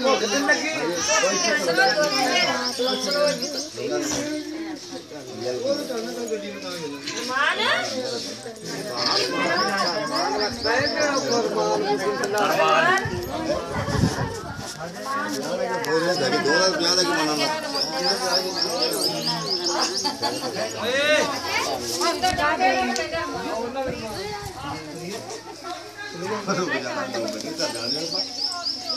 Terima kasih.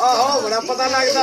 ਆਹੋ ਬੜਾ ਪਤਾ ਲੱਗਦਾ